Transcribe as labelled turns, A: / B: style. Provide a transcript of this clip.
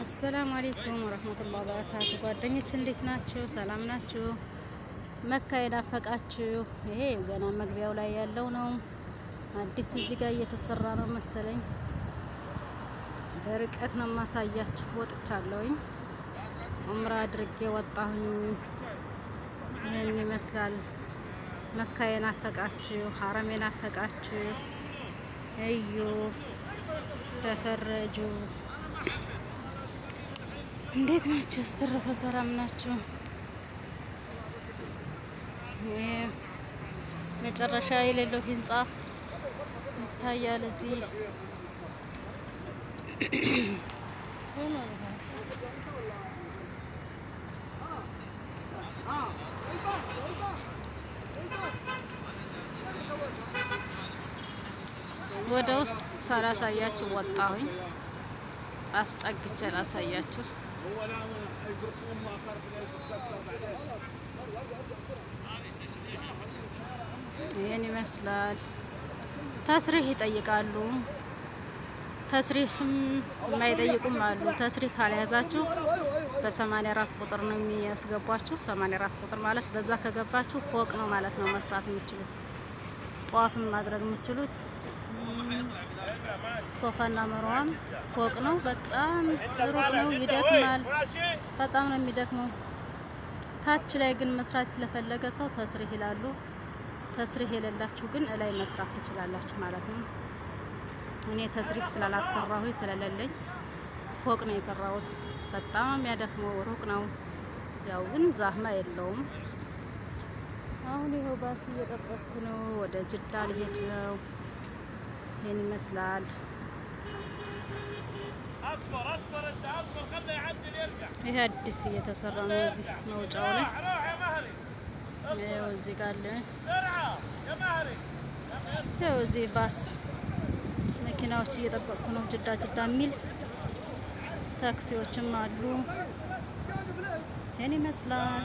A: አሰላሙ አሌይኩም ወረህመቱላህ በረካቱ ጓደኞች እንዴት ናችሁ? ሰላም ናችሁ? መካ የናፈቃችሁ ይሄ ገና መግቢያው ላይ ያለው ነው። አዲስ እዚህ ጋር እየተሰራ ነው መሰለኝ። በርቀት ነው ማሳያችሁ። ወጥቻለሁኝ፣ ኡምራ አድርጌ ወጣሁኝ። ይህን ይመስላል መካ የናፈቃችሁ፣ ሀረም የናፈቃችሁ እዩ፣ ተፈረጁ። እንዴት ናችሁ? ስተረፈ ሰላም ናችሁ? መጨረሻ የሌለው ህንጻ ይታያል እዚህ ወደ ውስጥ ሳላሳያችሁ ወጣሁኝ። አስጠግቼ ላሳያችሁ። ይህን ይመስላል። ተስሪህ ይጠይቃሉ። ተስሪህም የማይጠይቁም አሉ። ተስሪህ ካልያዛችሁ በሰማንያ አራት ቁጥር ነው የሚያስገቧችሁ። ሰማንያ አራት ቁጥር ማለት በዛ ከገባችሁ ፎቅ ነው ማለት ነው መስራት የምችሉት ጠዋፍም ማድረግ የምችሉት ሶፋና መሯም ፎቅ ነው። በጣም ሩቅ ነው፣ ይደክማል። በጣም ነው የሚደክመው። ታች ላይ ግን መስራት ለፈለገ ሰው ተስሪህ ይላሉ። ተስሪህ የሌላችሁ ግን እላይ መስራት ትችላላችሁ ማለት ነው። እኔ ተስሪህ ስላላሰራሁ ስለሌለኝ ፎቅ ነው የሰራሁት። በጣም የሚያደክመው ሩቅ ነው። ያው ግን ዛህማ የለውም። አሁን ይኸው ባስ እየጠበቅኩ ነው። ወደ ጅዳ ልሄድ ነው። ይህን ይመስላል። ይሄ አዲስ እየተሰራ ነው። እዚህ መውጫው ላይ ይኸው እዚህ ጋር አለ። ይኸው እዚህ ባስ መኪናዎች እየጠበቅኩ ነው። ጅዳ ጅዳ የሚል ታክሲዎችም አሉ። ይህን ይመስላል።